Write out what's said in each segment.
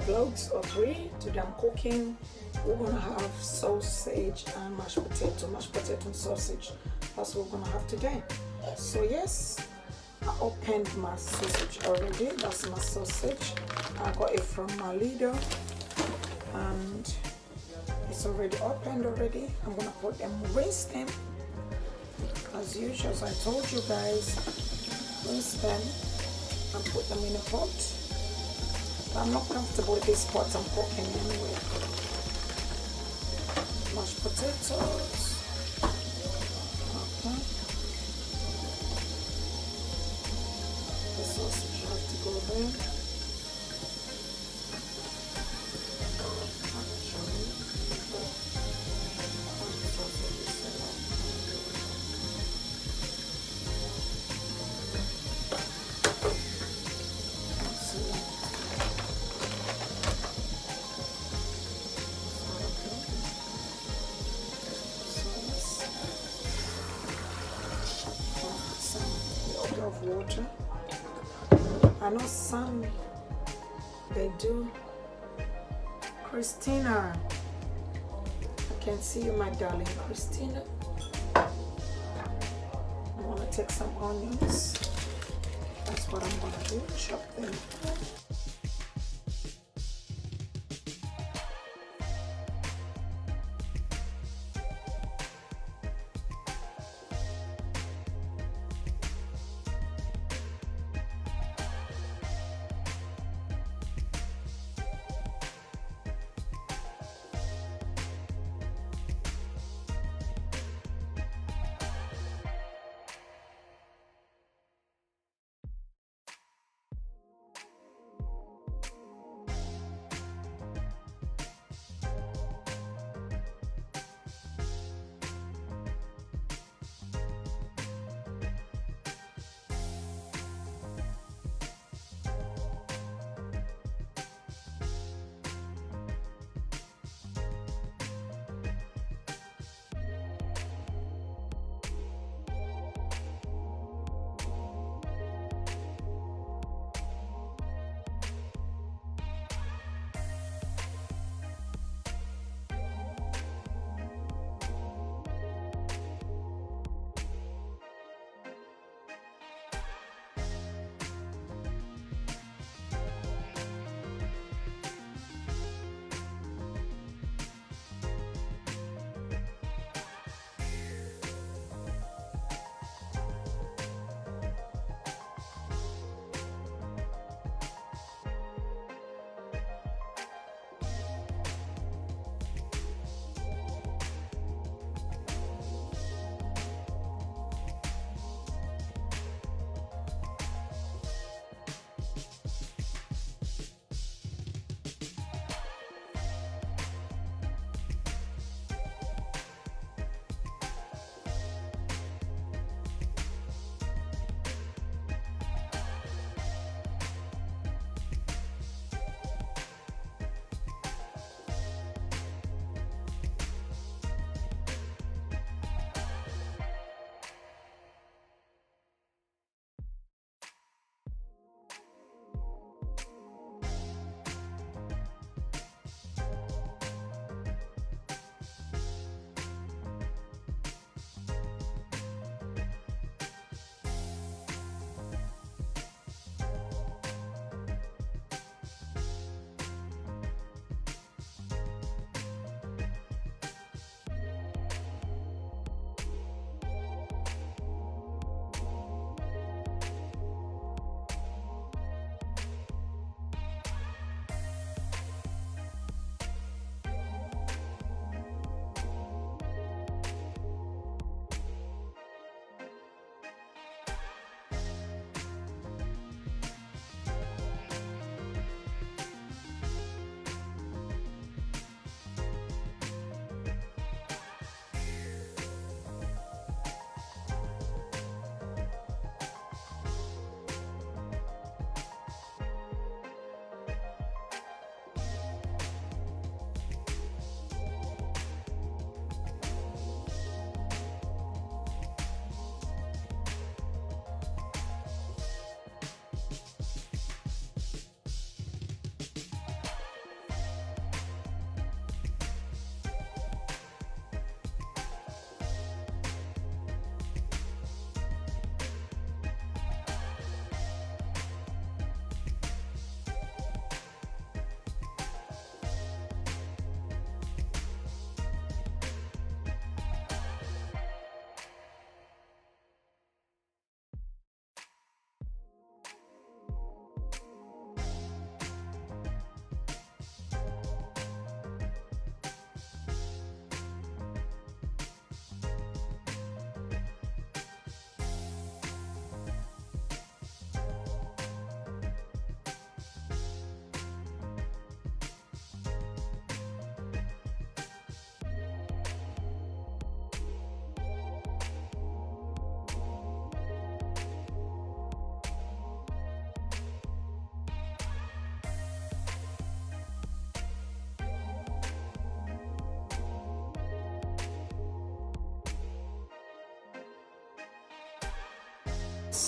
vlogs or three. Today I'm cooking. We're gonna have sausage and mashed potato, mashed potato and sausage. That's what we're gonna have today. So yes, I opened my sausage already. That's my sausage. I got it from my Lidl and it's already opened already. I'm gonna put them, rinse them as usual. As I told you guys, rinse them and put them in a pot. But I'm not comfortable with this pot. I'm cooking anyway. Mashed potatoes. Okay. The sausage have to go there. See you, my darling Christina. I want to take some onions. That's what I'm to do. Chop them.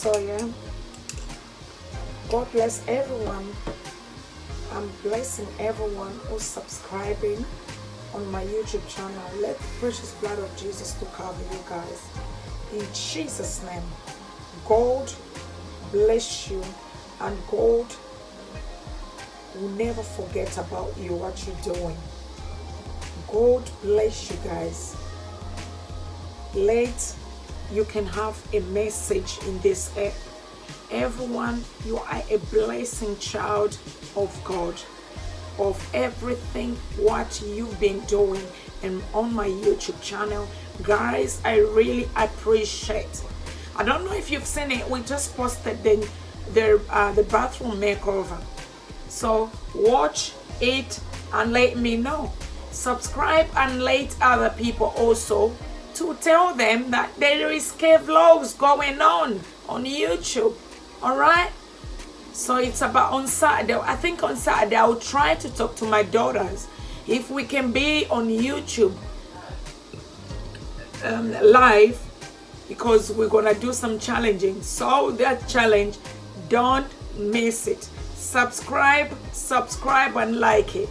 So yeah god bless everyone. I'm blessing everyone who's subscribing on my youtube channel. Let the precious blood of jesus to cover you guys. In jesus name god bless you and god will never forget about you what you're doing. God bless you guys. Let you can have a message in this app. everyone you are a blessing child of god of everything what you've been doing and on my youtube channel. Guys i really appreciate. I don't know if you've seen it. We just posted the the, uh, the bathroom makeover. So watch it and let me know. Subscribe and let other people also tell them that there is K vlogs going on on YouTube. All right. So it's about on Saturday. I think on Saturday I will try to talk to my daughters if we can be on YouTube um, live because we're gonna do some challenging. So that challenge, don't miss it. Subscribe, subscribe, and like it.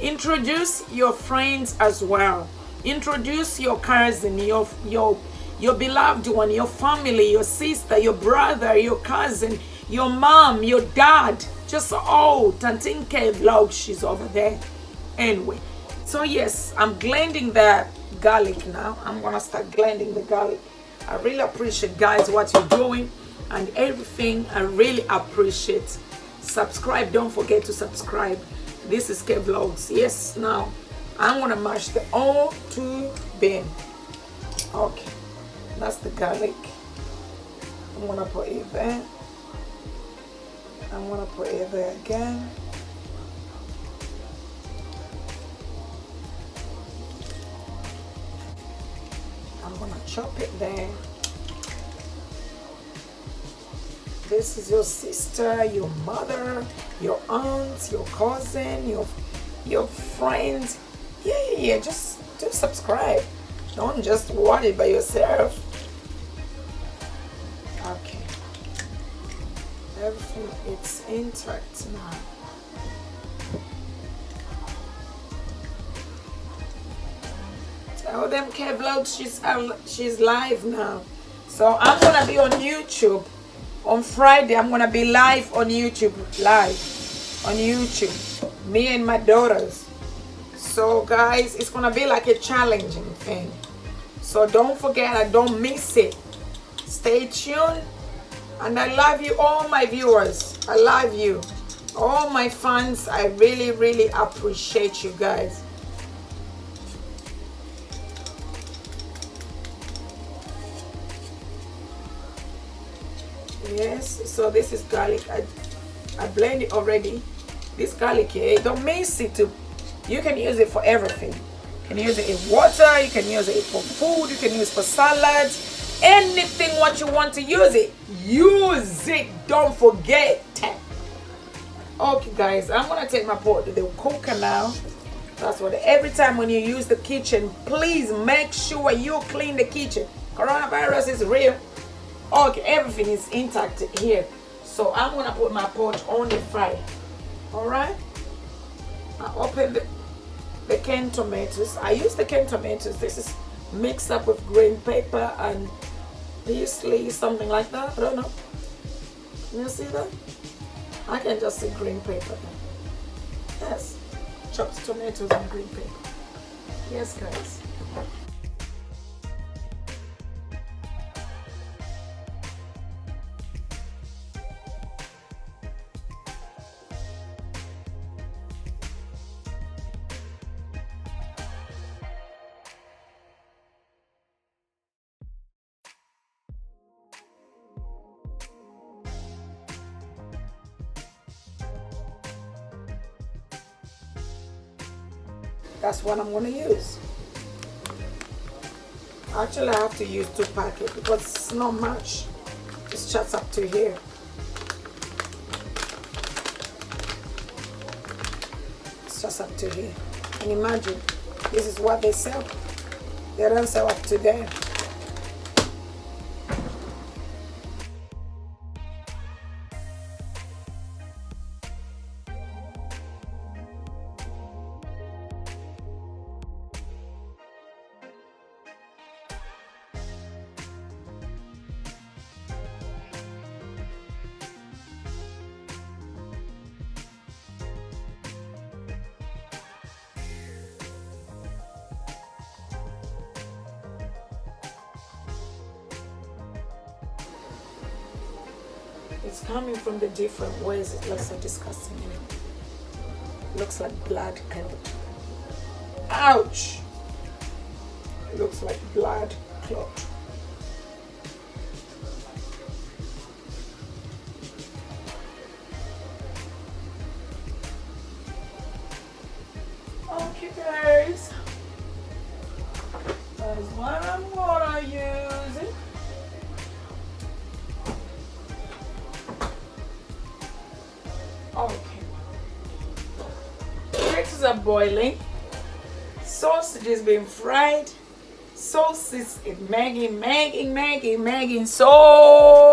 Introduce your friends as well introduce your cousin your your your beloved one your family your sister your brother your cousin your mom your dad. Just oh tantinke vlog she's over there. Anyway so yes i'm blending the garlic now. I'm gonna start blending the garlic. I really appreciate guys what you're doing and everything. I really appreciate. Subscribe. Don't forget to subscribe. This is k vlogs. Yes now I'm gonna mash the all to bin. Okay, that's the garlic. I'm gonna put it there. I'm gonna put it there again. I'm gonna chop it there. This is your sister, your mother, your aunt, your cousin, your your friends, yeah, yeah, yeah. Just just subscribe. Don't just watch it by yourself. Okay. Everything it's intact now. Tell them K Vlog she's um, she's live now. So I'm gonna be on YouTube on Friday. I'm gonna be live on YouTube live on YouTube. Me and my daughters so guys it's gonna be like a challenging thing. So don't forget I don't miss it. Stay tuned. And I love you all my viewers. I love you. All my fans I really really appreciate you guys. Yes so this is garlic. I, I blend it already. This garlic here don't miss it to you can use it for everything. You can use it in water, you can use it for food, you can use it for salads, anything what you want to use it. Use it, don't forget. Okay guys, I'm gonna take my pot to the cooker now. That's what every time when you use the kitchen, please make sure you clean the kitchen. Coronavirus is real. Okay, everything is intact here. So I'm gonna put my pot on the fire. Alright? I open the, the canned tomatoes. I use the canned tomatoes. This is mixed up with green pepper and parsley, something like that. I don't know. Can you see that? I can just see green pepper. Yes, chopped tomatoes and green pepper. Yes, guys. What I'm going to use. Actually, I have to use two packets because it's not much. It's just up to here. It's just up to here. And imagine, this is what they sell. They don't sell up to there. It's coming from the different ways. It looks so disgusting. It looks like blood clot. Ouch! It looks like blood clot. Is making, making, making, making sausage.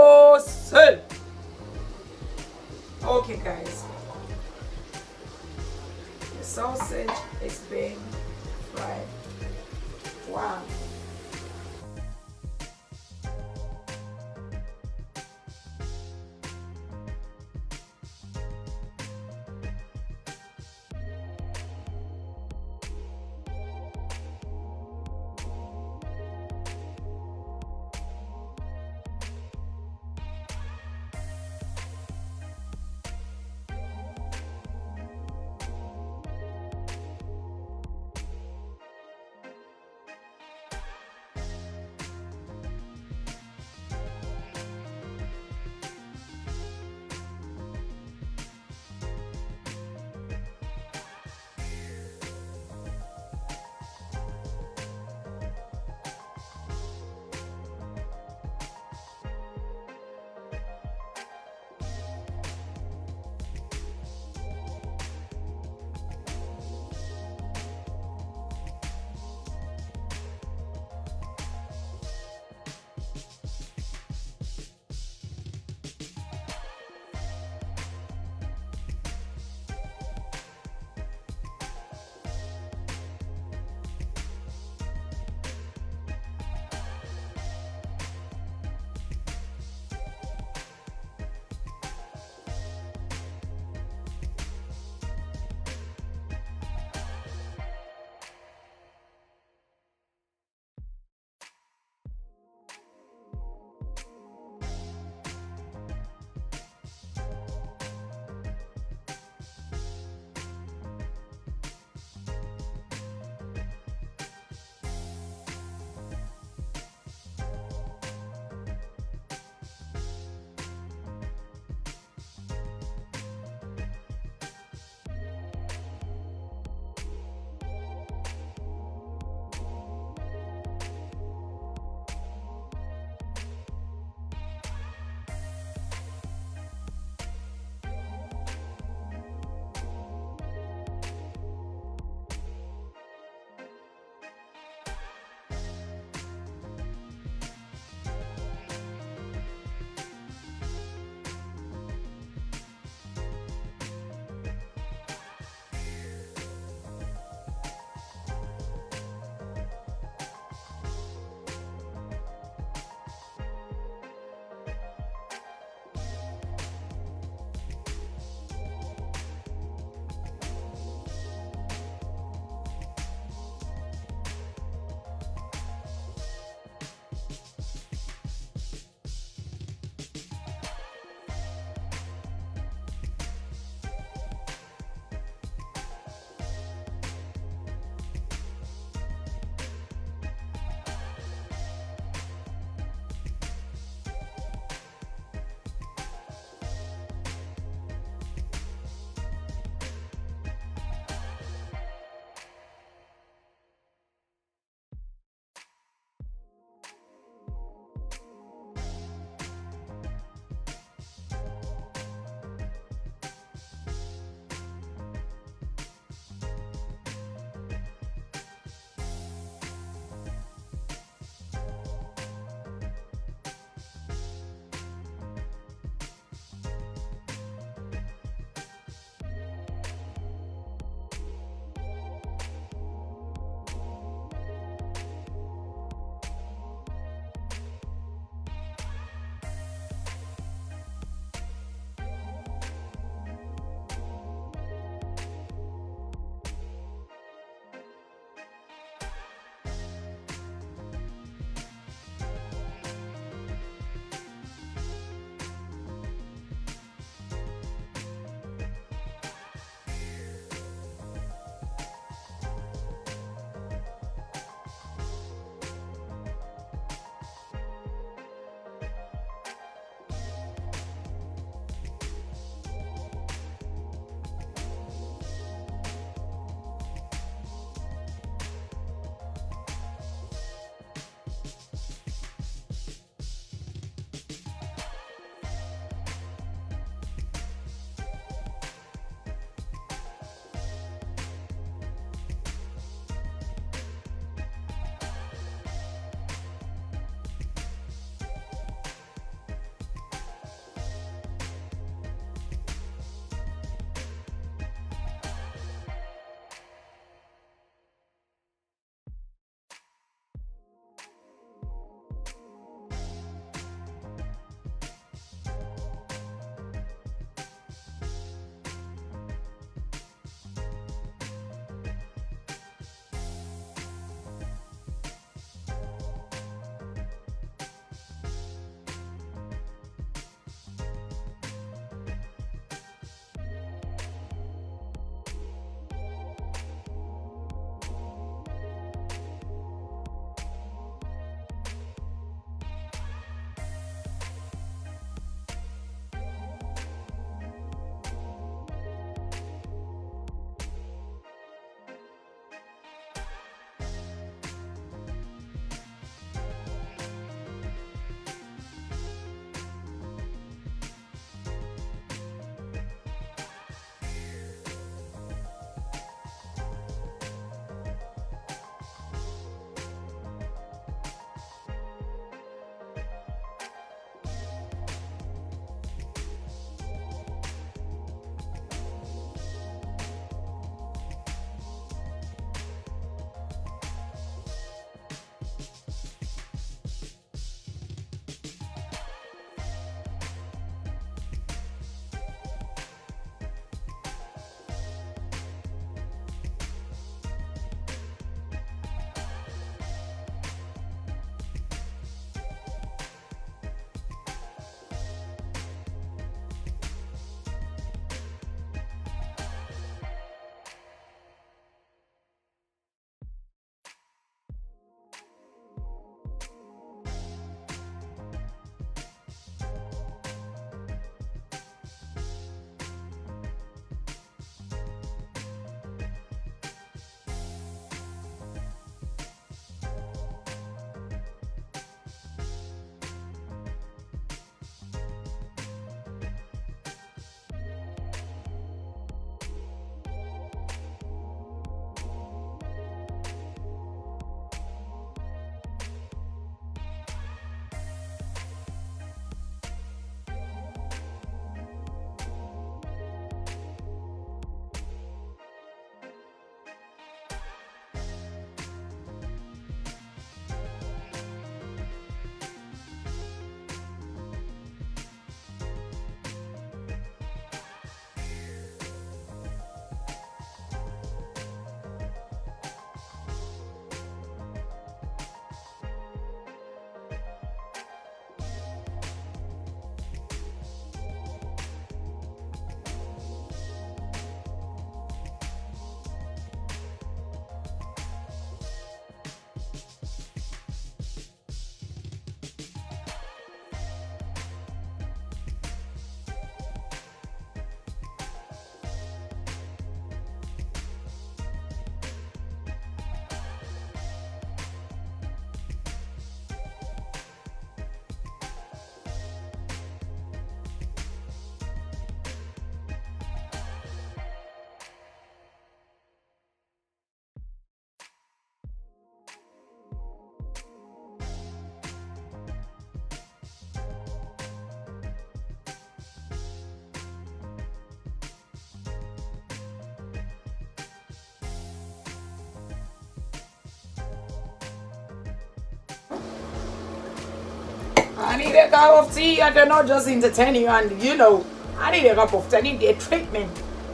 I need a cup of tea. I cannot just entertain you and you know, I need a cup of tea. I need a treatment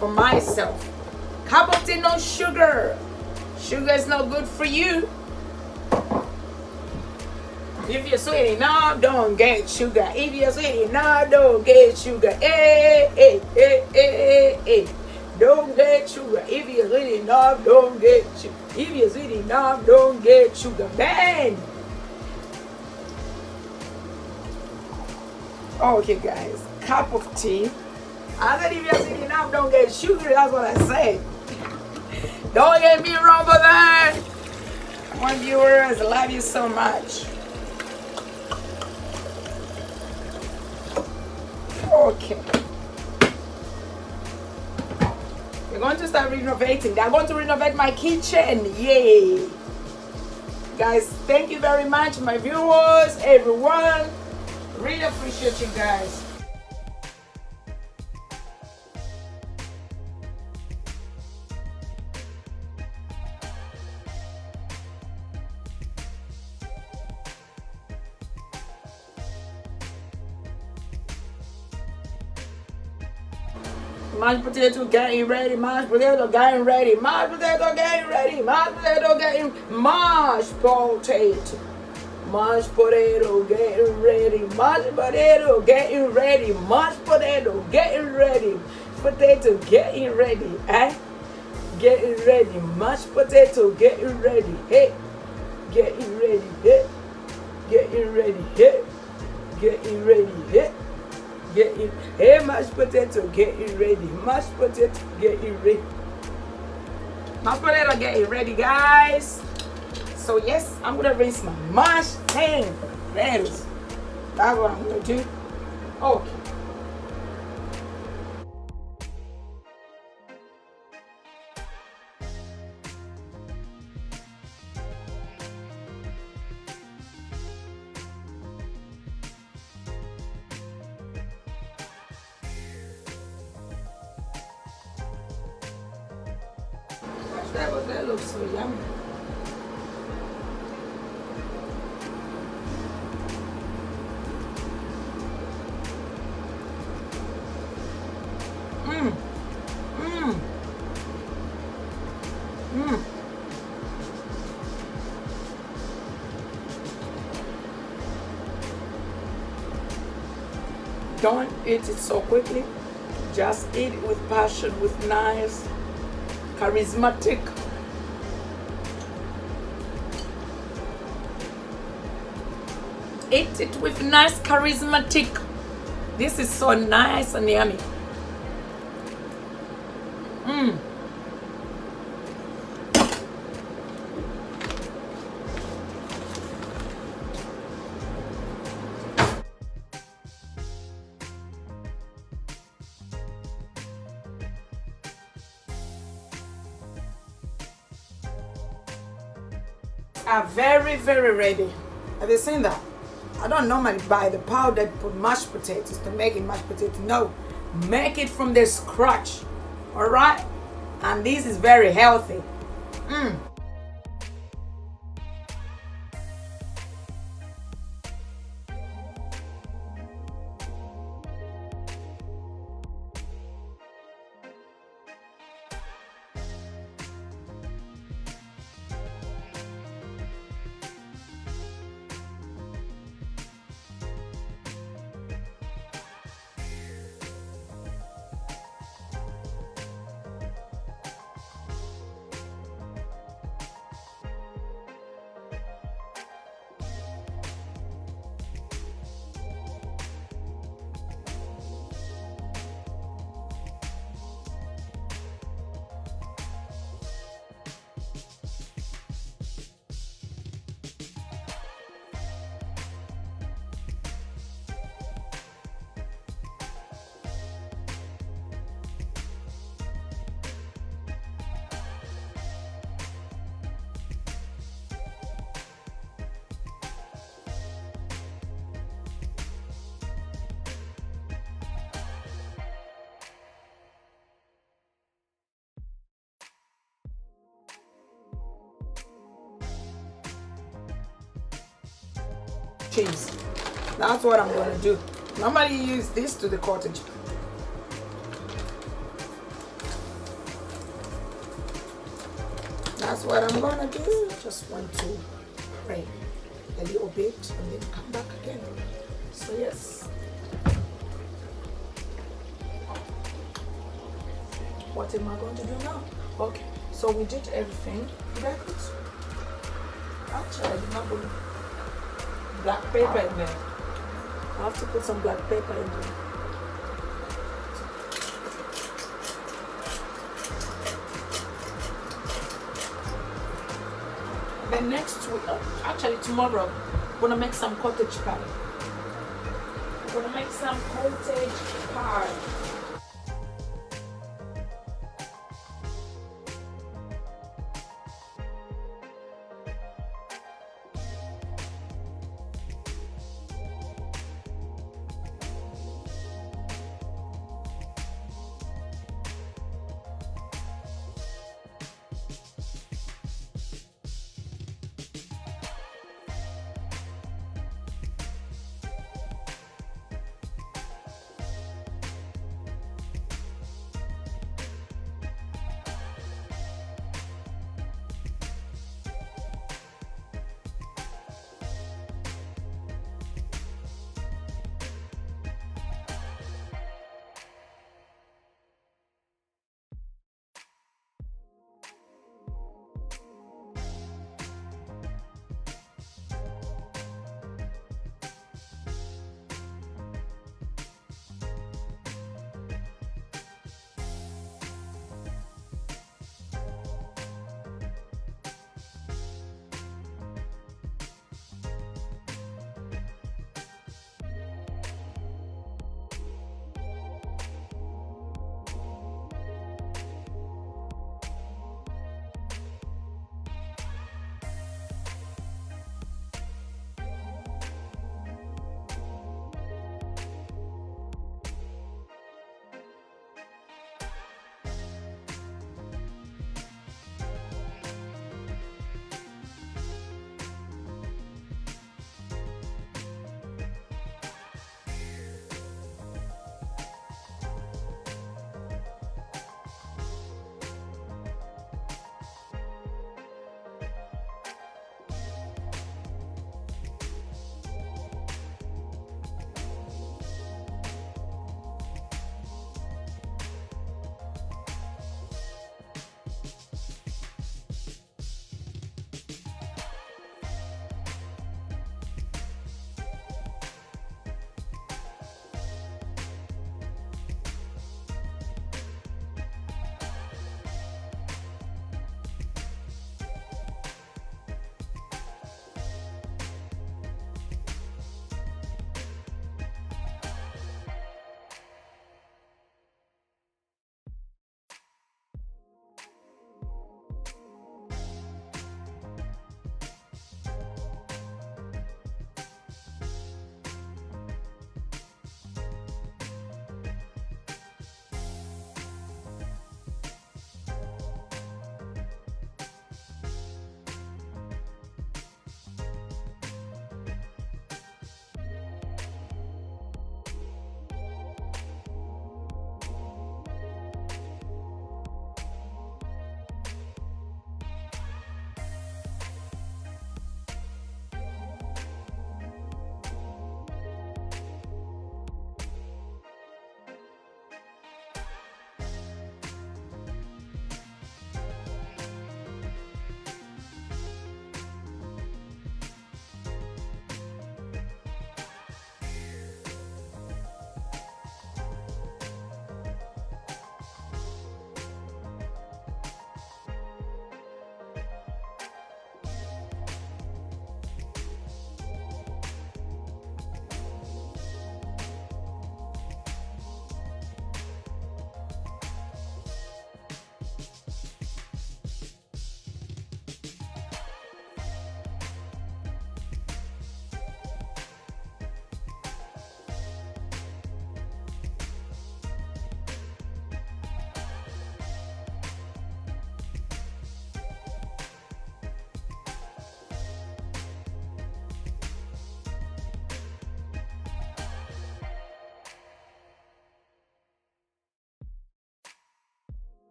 for myself. Cup of tea, no sugar. Sugar is not good for you. If you're sweet enough, don't get sugar. If you're sweet enough, don't get sugar. Hey, hey, hey, hey, hey. Don't get sugar. If you're sweet enough, don't get sugar. If you're sweet enough, don't get sugar. Bang! Oh, okay, guys. Cup of tea. I said if you're sweet enough, don't get sugar. That's what I say. Don't get me wrong for that. My viewers, I love you so much. Okay. We're going to start renovating. They're going to renovate my kitchen. Yay. Guys, thank you very much, my viewers, everyone. Really appreciate you guys. Mashed potato getting ready, mashed potato getting ready, mashed potato getting ready, mashed potato getting mashed potato. Mashed potato getting ready, mashed potato getting ready, mashed potato getting ready, potato getting ready, eh? Getting ready, mashed potato getting ready, hey, getting ready, hey, getting ready, hey, getting ready, hey getting hey mashed potato getting ready. Mashed potato getting ready. Mashed potato getting ready guys so yes i'm gonna rinse my mashed potatoes that's what i'm gonna do. Okay eat it so quickly. Just eat it with passion, with nice charismatic. Eat it with nice charismatic. This is so nice and yummy. Very ready. Have you seen that? I don't normally buy the powder for mashed potatoes to make it mashed potato. No. Make it from the scratch. All right? And this is very healthy. Mm. Cheese. That's what I'm gonna do. Normally use this to the cottage. That's what I'm gonna do. Just want to pray a little bit and then come back again. So yes. What am I going to do now? Okay, so we did everything. Did I put? Actually, I did not put black paper in there. I have to put some black paper in there. Then next week, uh, actually tomorrow, I'm gonna make some cottage pie. I'm gonna make some cottage pie.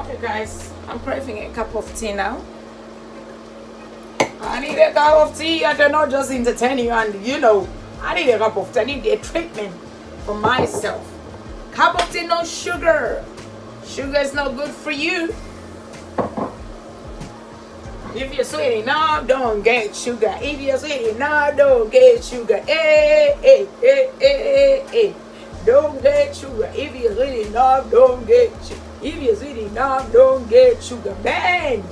Okay, guys, I'm craving a cup of tea now. I need a cup of tea. I cannot just entertain you, and you know, I need a cup of tea. I need a treatment for myself. Cup of tea, no sugar. Sugar is not good for you. If you're sweet enough, don't get sugar. If you're sweet enough, don't get sugar. Hey, hey, hey, hey, hey. Don't get sugar. If you're sweet enough, don't get sugar. If you're sweet enough, don't get sugar. Bang!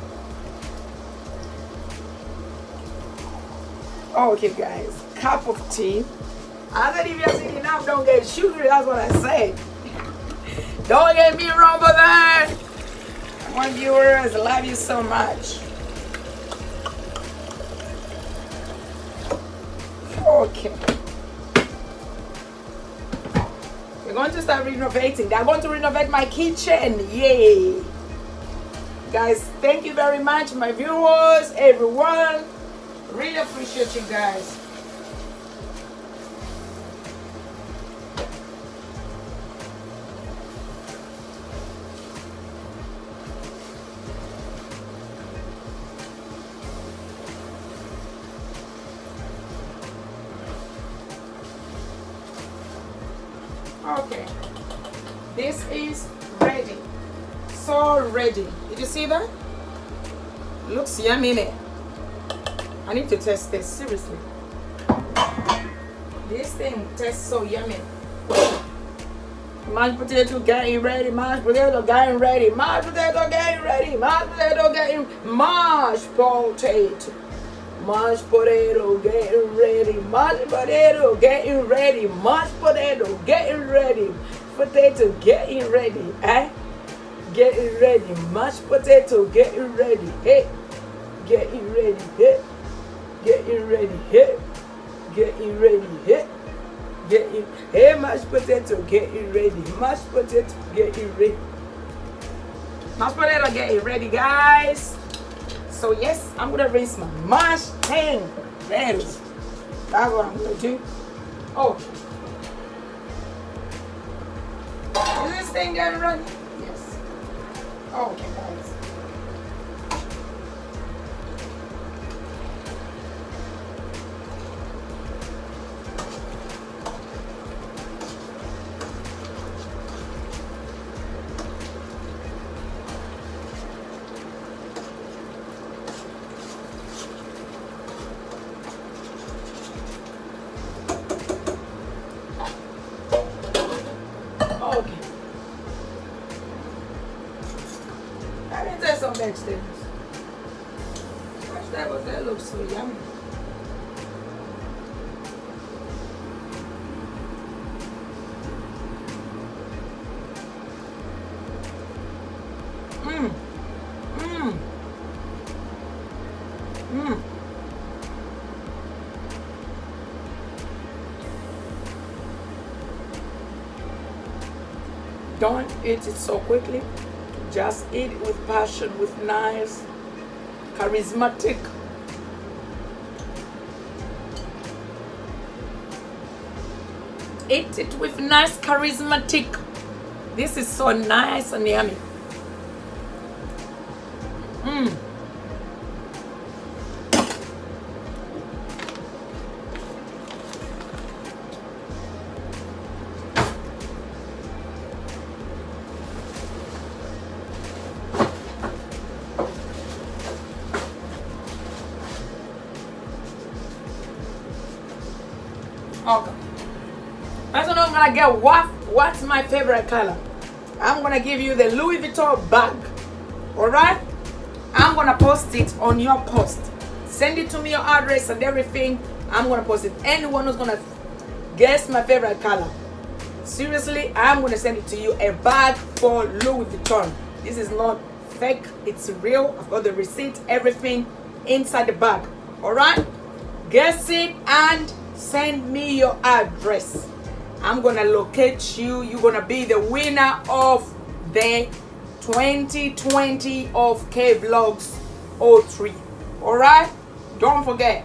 Okay, guys. Cup of tea. I said if you're sweet enough, don't get sugar. That's what I said. Don't get me wrong, but that. My viewers, I love you so much. Okay. Going to start renovating. They're going to renovate my kitchen. Yay. Guys, thank you very much, my viewers, everyone. Really appreciate you guys. Yummy. innit? I need to test this seriously. This thing tastes so yummy. Mashed potato getting ready, mashed potato getting ready, mashed potato getting ready, mashed potato getting mashed potato. Mashed potato getting ready, mashed potato getting ready, mashed potato getting ready, potato getting ready, eh? Getting ready, mashed potato getting ready, hey, getting ready, hey, getting ready, hey, getting ready, hey. Getting, hey, mashed potato, getting ready. Mashed potato, getting ready. Mashed potato, getting ready, guys. So yes, I'm gonna rinse my mashed thing. That's what I'm gonna do. Oh. Is this thing getting ready? Yes. Oh, okay, guys. Don't eat it so quickly. Just eat it with passion, with nice, charismatic. Eat it with nice, charismatic. This is so nice and yummy. Okay. That's what I'm gonna get. What? What's my favorite color? I'm gonna give you the Louis Vuitton bag. All right. I'm gonna post it on your post. Send it to me your address and everything. I'm gonna post it. Anyone who's gonna guess my favorite color. Seriously, I'm gonna send it to you. A bag for Louis Vuitton. This is not fake. It's real. I've got the receipt, everything inside the bag. All right. Guess it and send me your address. I'm gonna locate you. You're gonna be the winner of the 2020 of K Vlogs 03. All right. Don't forget.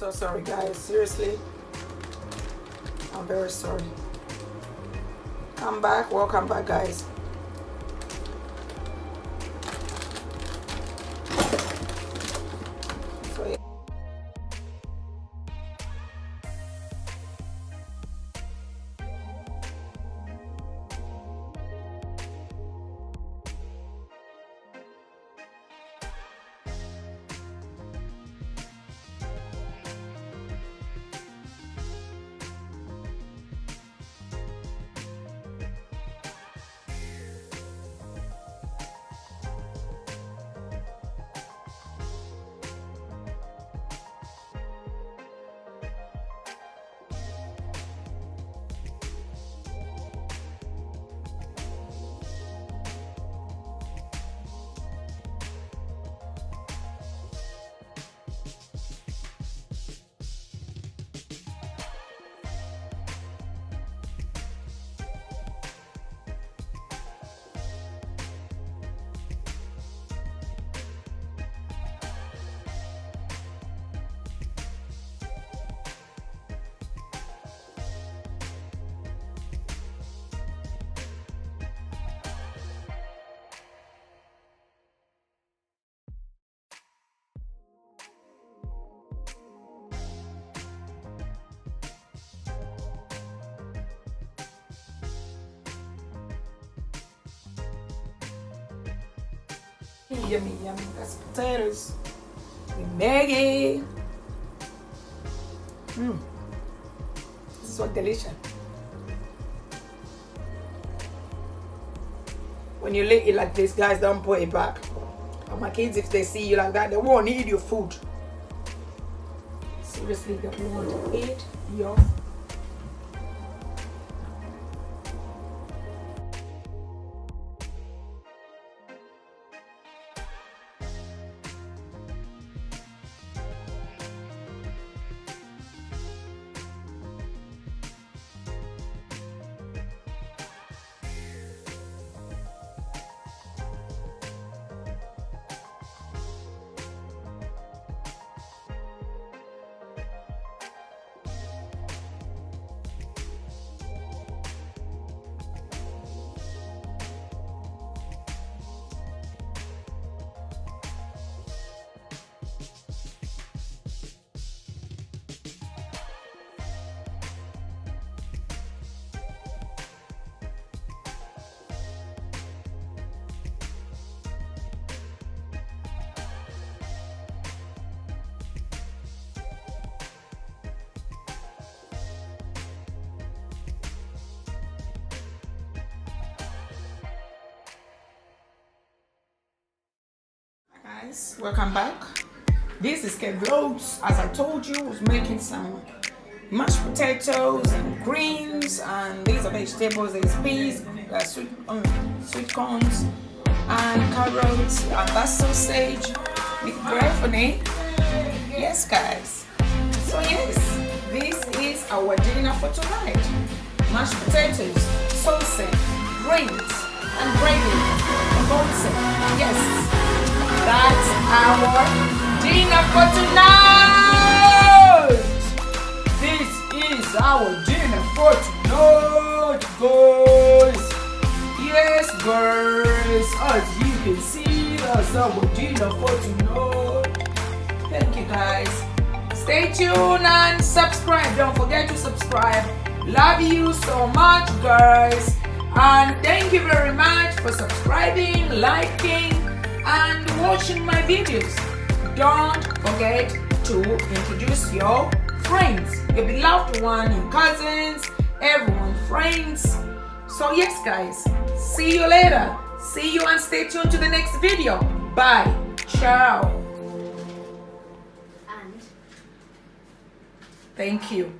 So sorry guys. Seriously. I'm very sorry. Come back. Welcome back guys Yummy, yummy. That's potatoes Maggie. Mmm. This is so delicious. When you lick it like this, guys, don't put it back. And my kids, if they see you like that, they won't eat your food. Seriously, they won't eat your welcome back. This is Kev Vlogs as I told you was making some mashed potatoes and greens and these are vegetables there's peas uh, sweet um, sweet corns and carrots and that sausage with gravy. Yes guys. So yes this is our dinner for tonight. Mashed potatoes sausage greens and gravy. Yes that's our dinner for tonight. This is our dinner for tonight, guys. Yes, guys. As you can see, that's our dinner for tonight. Thank you, guys. Stay tuned and subscribe. Don't forget to subscribe. Love you so much, guys. And thank you very much for subscribing, liking, and watching my videos. Don't forget to introduce your friends, your beloved one, your cousins, everyone, friends. So yes guys, see you later. See you and stay tuned to the next video. Bye. Ciao. And thank you.